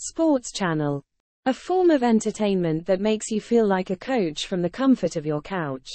Sports Channel. A form of entertainment that makes you feel like a coach from the comfort of your couch.